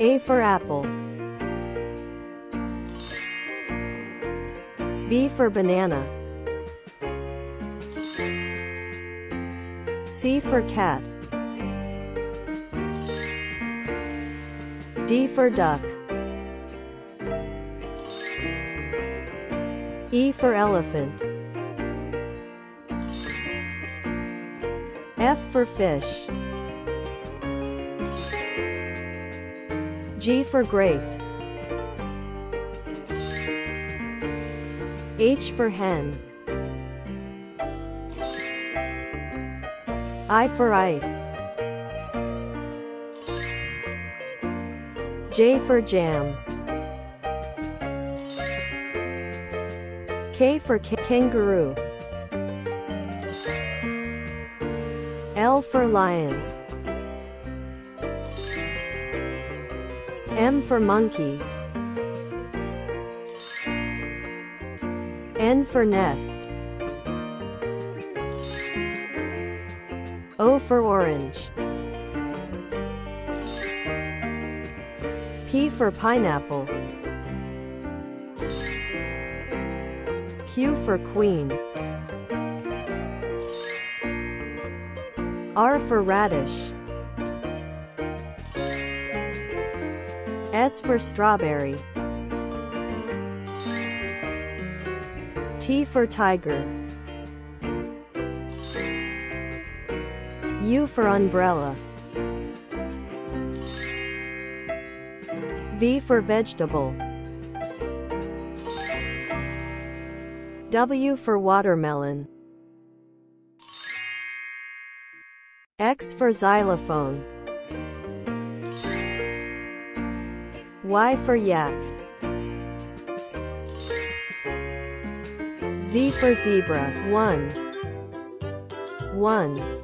A for apple. B for banana. C for cat. D for duck. E for elephant. F for fish. G for grapes. H for hen. I for ice. J for jam. K for kangaroo. L for lion. M for monkey. N for nest. O for orange. P for pineapple. Q for queen. R for radish. S for strawberry. T for tiger. U for umbrella. V for vegetable. W for watermelon. X for xylophone. Y for yak. Z for zebra. 1 1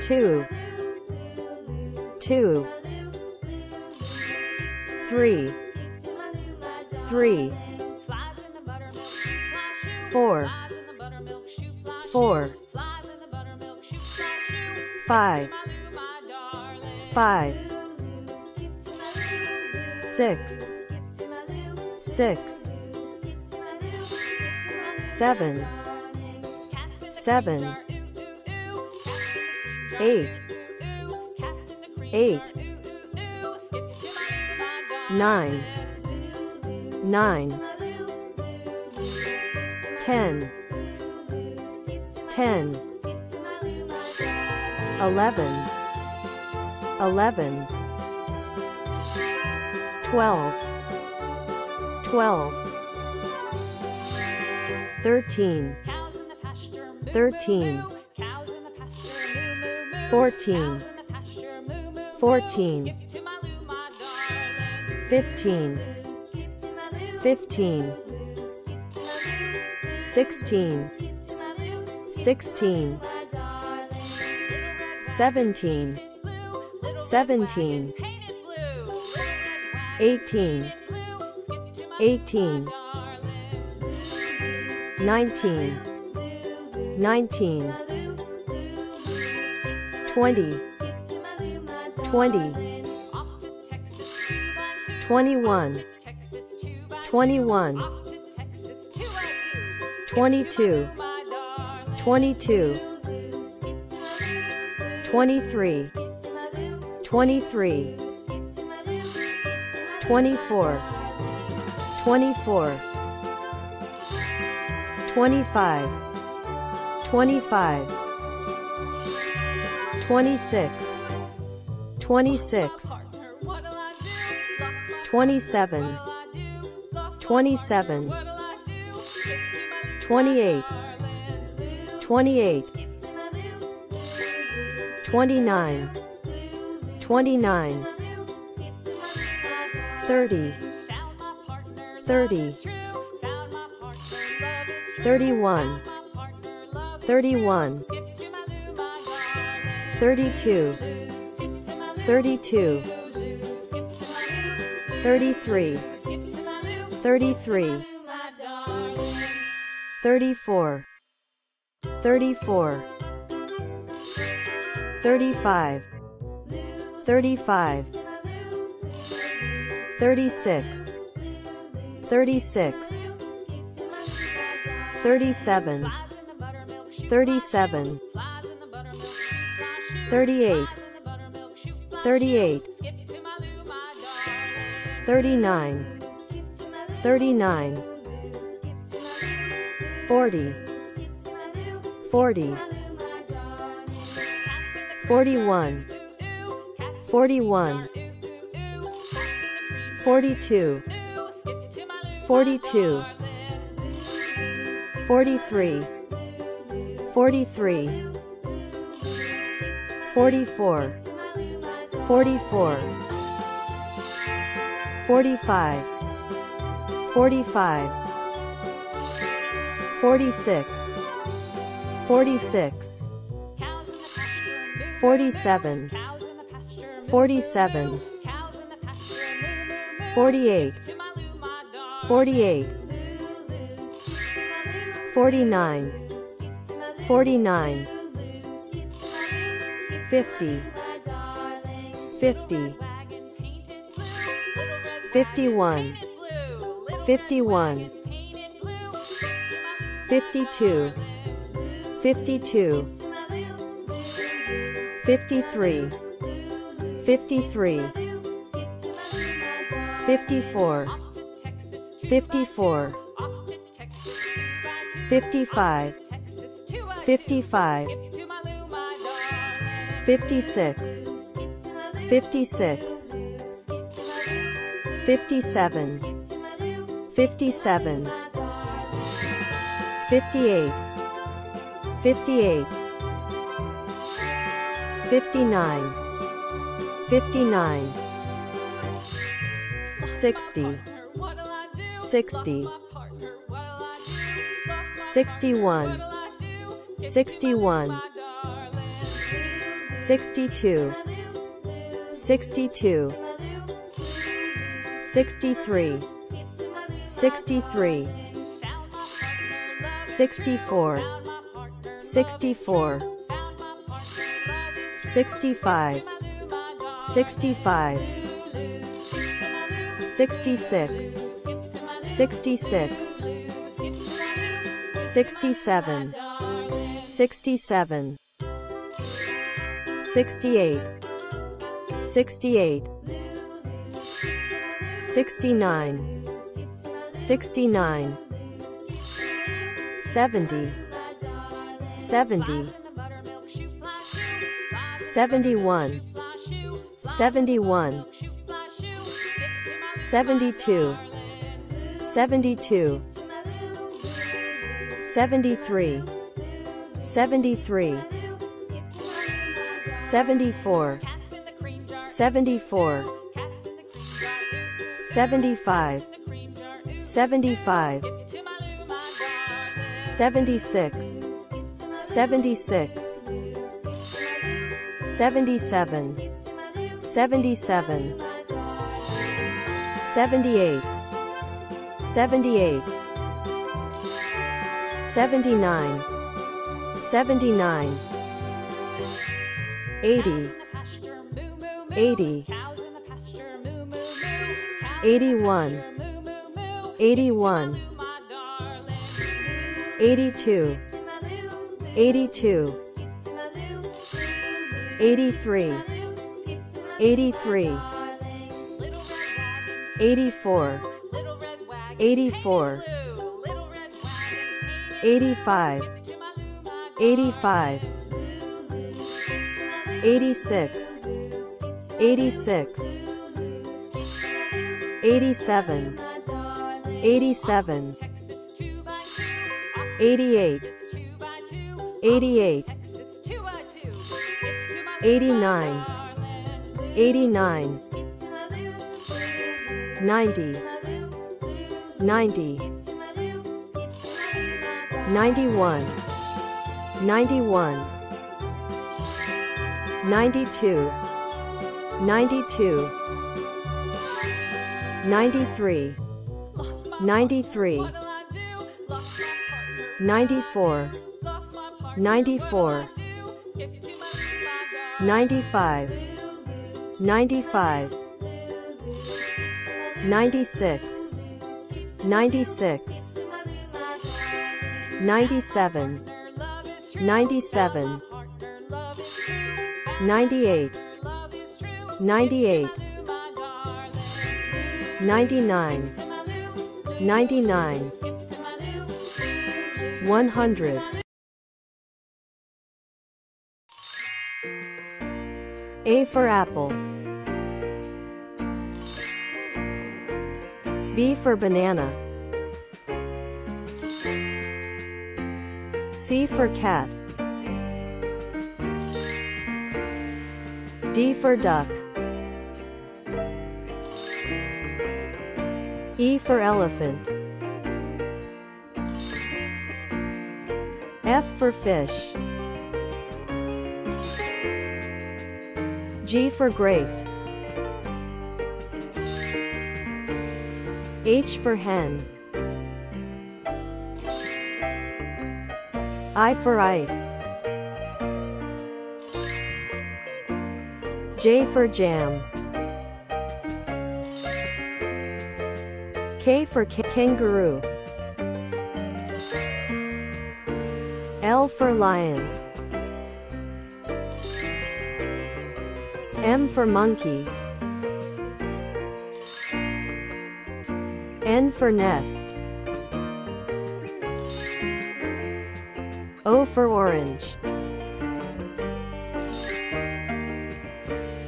2 2 3 3 4 4 5 5 6 6 7 7 8 8 9 9 10 10 11 11 12 12 13 13 14 14 15 15 16 16 17 17 18 18 19 19 20 20 21 21 22 22 23 23 24 24 25 25 26 26 27 27 28 28 29 29 30 30 31 31 32 32 33 33 34 34 35 35 36 36 37 37 38 38 39 39 40 40 41 41 42 42 43 43 44 44 45 45 46 46 47 47 48 48 49 49 50 50 51 51 52 52 53 53 54 54 55 55 56 56 57 57 58 58 59 59 60 60 61 61 62 62 63 63 64 64 65 65 66 66 67 67 68 68 69 69 70 70 71 71 72 72 73 73 74 74 75 75 76 76 77 77 78 78 79 79 80 80 81 81 82 82 83 83 84 84 85 85 86 86 87 87 88 88 89 89 90 90 91 91 92 92 93 93 94 94 95 95 96 96 97 97 98 98 99 99 100 A for apple B for banana. C for cat. D for duck. E for elephant. F for fish. G for grapes H for hen. I for ice. J for jam. K for kangaroo. L for lion. M for monkey N for nest O for orange.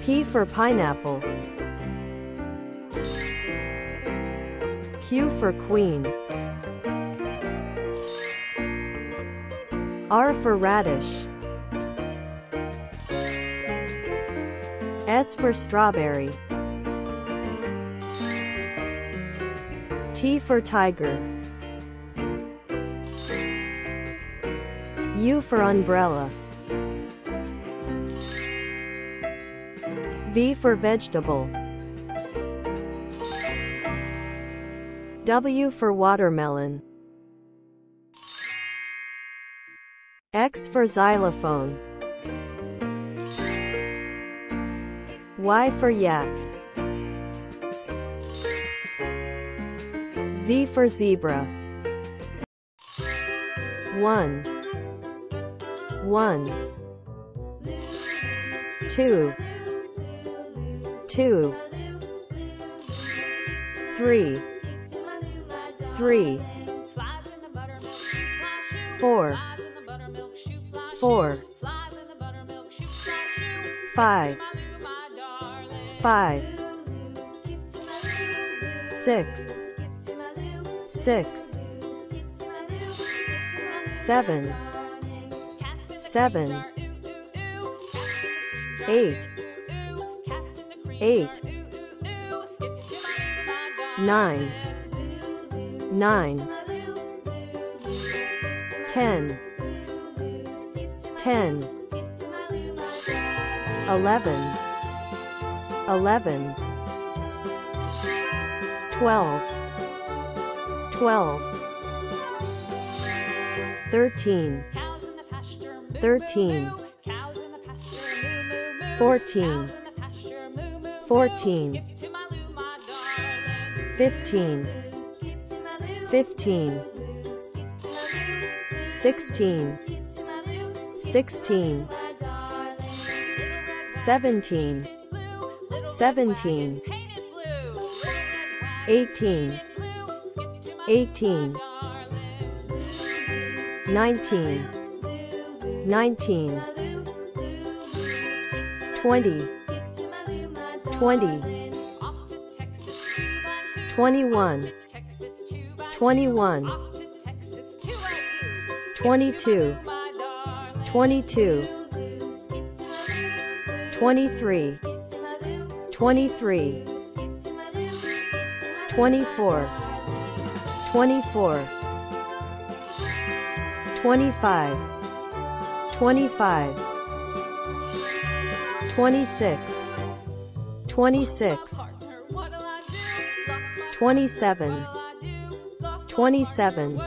P for pineapple. Q for queen. R for radish. S for strawberry T for tiger. U for umbrella. V for vegetable. W for watermelon. X for xylophone. Y for yak Z for zebra. 1 1 2 2 3 3 4 4 5 5 6 6 7 7 8 8 9 9 10 10 11 11 12 12 13 13 14 14 15 15 16 16 17 17 18 18 19 19 20 20 21 21 22 22 23 23 24 24 25 25 26 26 27 27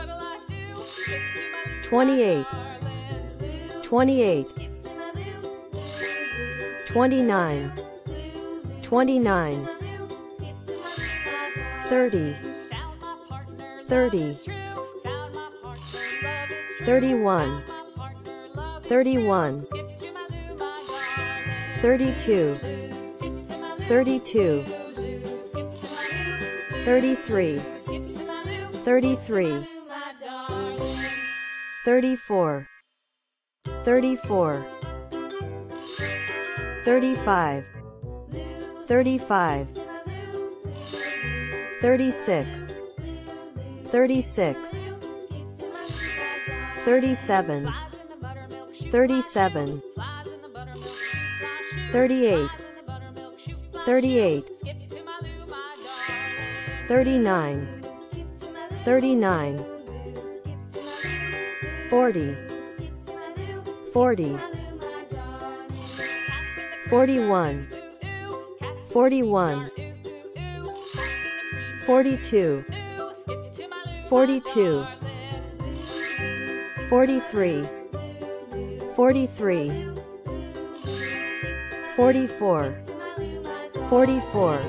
28 28 29 29 30 30 31 31 32 32 33 33 34 34 35 35 36 36 37 37 38 38 39 39 40 40 41 41 42 42 43 43 44 44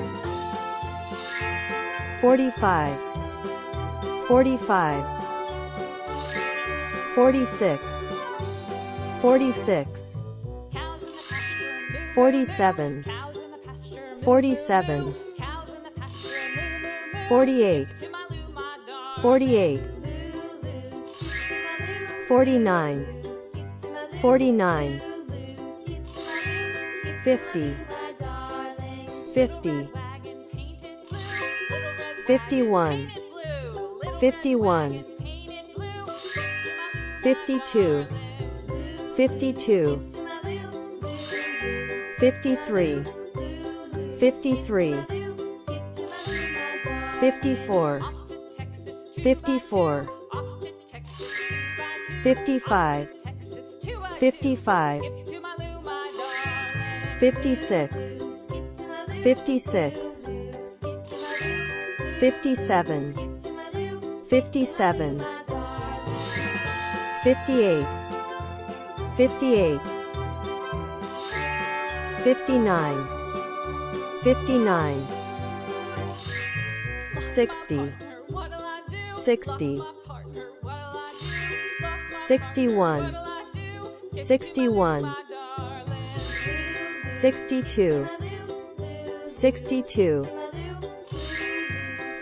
45 45 46 46 47 47 48 48 49 49 50 50 51 51 52 52 53 53 54 54 55 55 56 56 57 57 58 58 59 59 60 60 61 61 62 62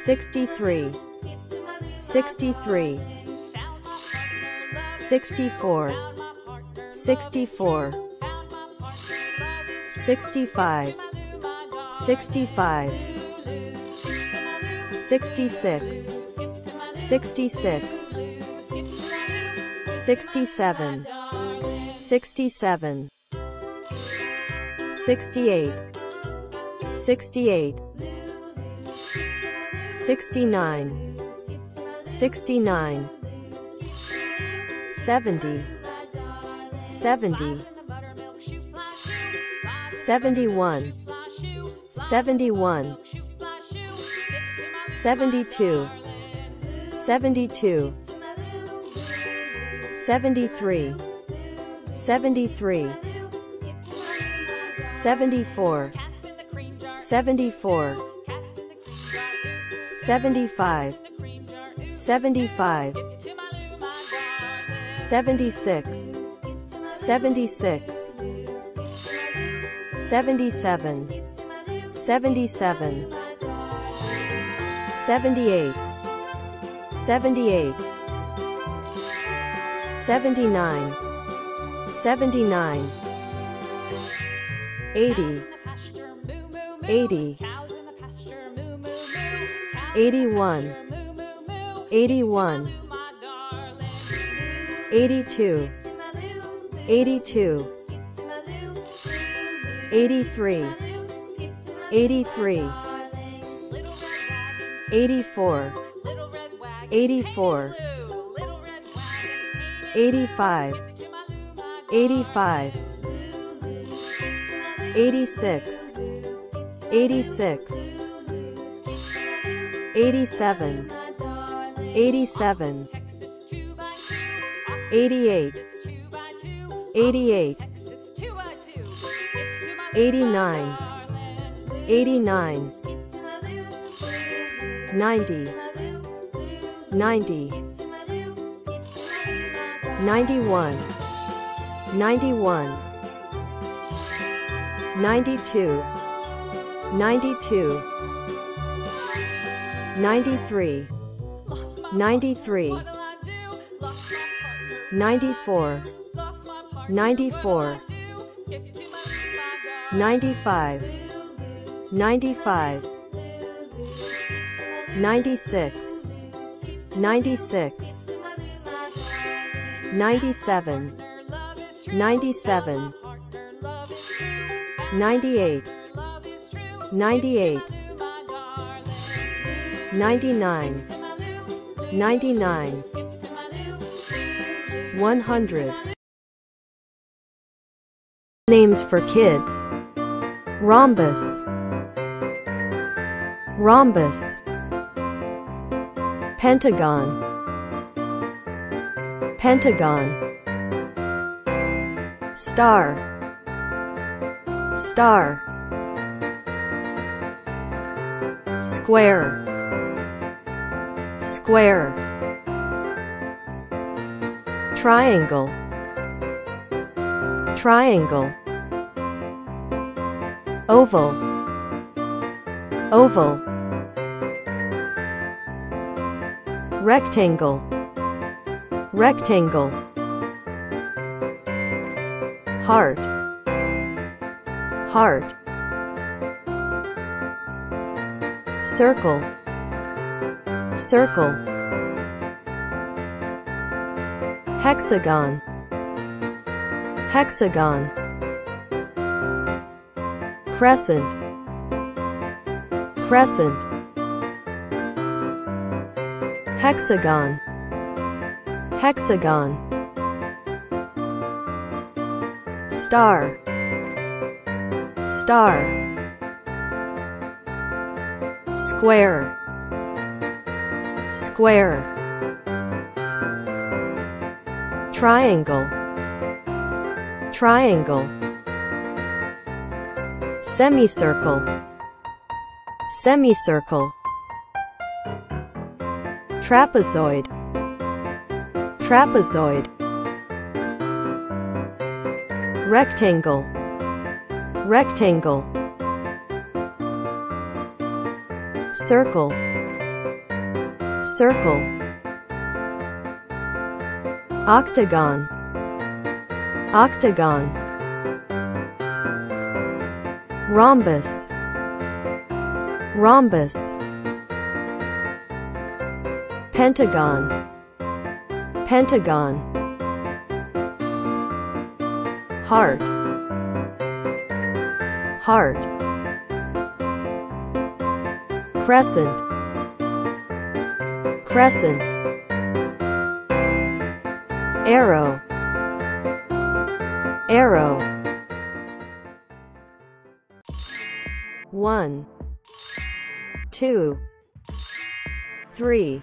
63 63 64 64 65 65 66 66 67 67 68 68 69 69 70 70 71 71 72 72 73 73 74 74 75 75 76 76 77 77 78 78 79 79 80 80 81 81 82 82 83 83 84 84 85 85 86 86 87 87 88 88 89 89 90 90 91 91 92 92 93 93 94 94 95 95 96 96 97 97 98 98 99 99 100 Names for kids. Rhombus. Rhombus Pentagon. Pentagon. Star. Star. Square. Square. Triangle. Triangle. Oval. Oval Rectangle. Rectangle. Heart. Heart. Circle. Circle. Hexagon. Hexagon. Crescent. Crescent Hexagon. Hexagon. Star. Star. Square. Square. Triangle. Triangle. Semicircle. Semicircle Trapezoid. Trapezoid. Rectangle. Rectangle. Circle. Circle. Octagon. Octagon. Rhombus. Rhombus Pentagon. Pentagon. Heart. Heart. Crescent. Crescent. Arrow. Arrow. One. Two. Three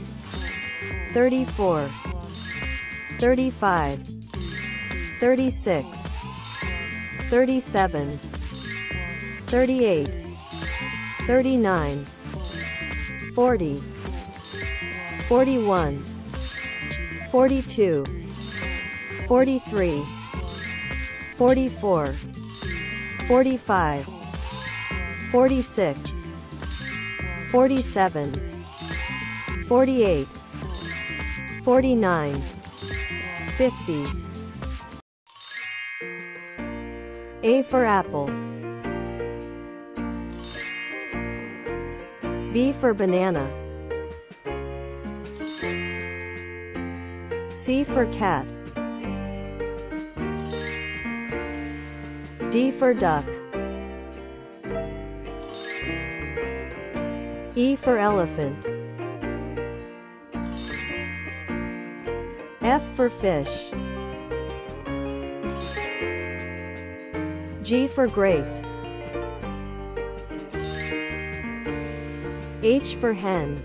Thirty-four Thirty-five Thirty-six Thirty-seven Thirty-eight Thirty-nine Forty Forty-one Forty-two Forty-three Forty-four Forty-five 46 47 48 49 50 A for apple. B for banana. C for cat. D for duck. E for elephant F for fish. G for grapes. H for hen.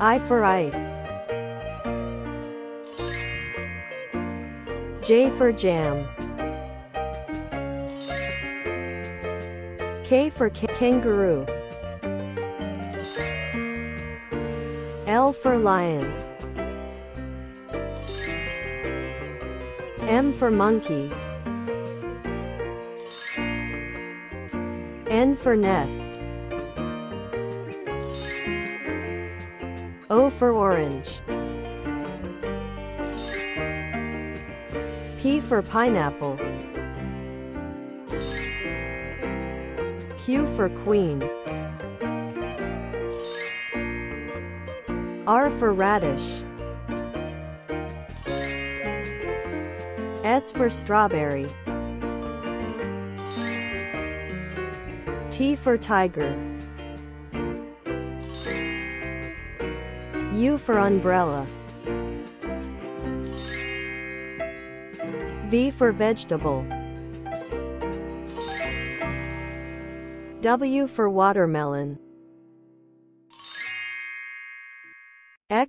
I for ice. J for jam. K for kangaroo L for lion. M for monkey. N for nest. O for orange. P for pineapple. Q for queen R for radish. S for strawberry. T for tiger. U for umbrella. V for vegetable. W for watermelon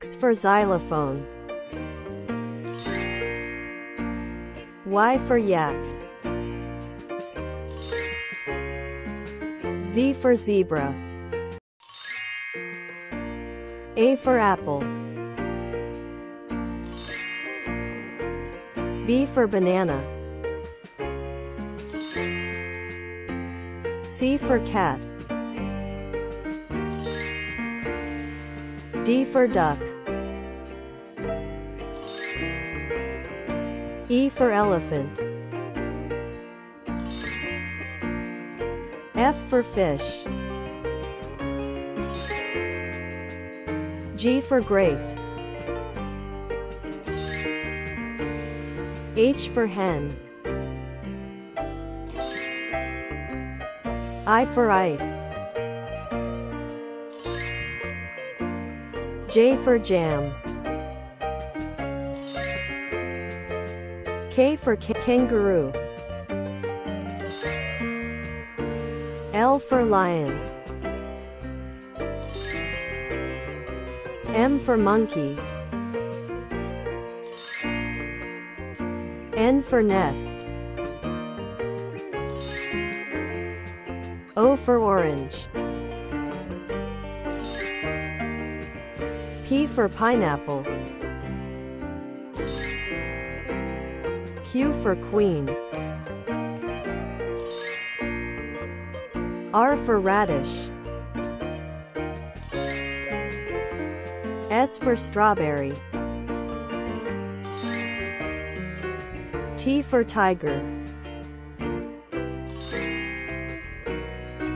X for xylophone. Y for yak. Z for zebra. A for apple. B for banana. C for cat. D for duck E for elephant. F for fish. G for grapes. H for hen. I for ice. J for jam K for kangaroo. L for lion. M for monkey. N for nest. O for orange. P for pineapple Q for queen. R for radish. S for strawberry. T for tiger.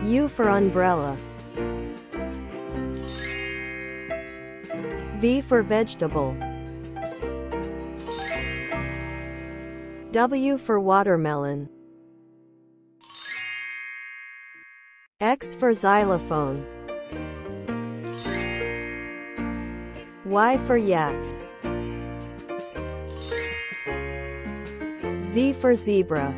U for umbrella. V for vegetable W for watermelon. X for xylophone. Y for yak. Z for zebra